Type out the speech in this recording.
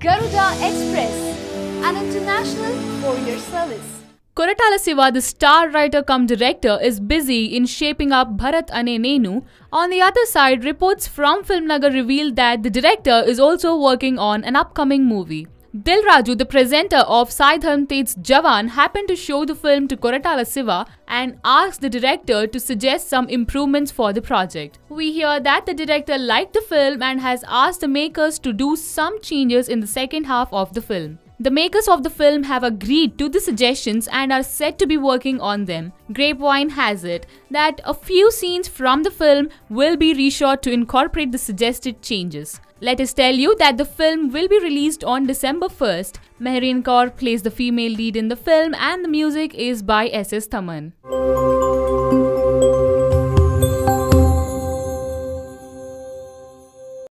Garuda Express, an international courier service. Koratala Siva, the star writer cum director, is busy in shaping up Bharat Ane Nenu. On the other side, reports from Filmnagar reveal that the director is also working on an upcoming movie. Dil Raju, the presenter of Sai Dharam Tej's Jawan, happened to show the film to Koratala Siva and asked the director to suggest some improvements for the project. We hear that the director liked the film and has asked the makers to do some changes in the second half of the film. The makers of the film have agreed to the suggestions and are said to be working on them. Grapevine has it that a few scenes from the film will be reshot to incorporate the suggested changes. Let us tell you that the film will be released on December 1st. Mehreen Kaur plays the female lead in the film and the music is by S.S. Thaman.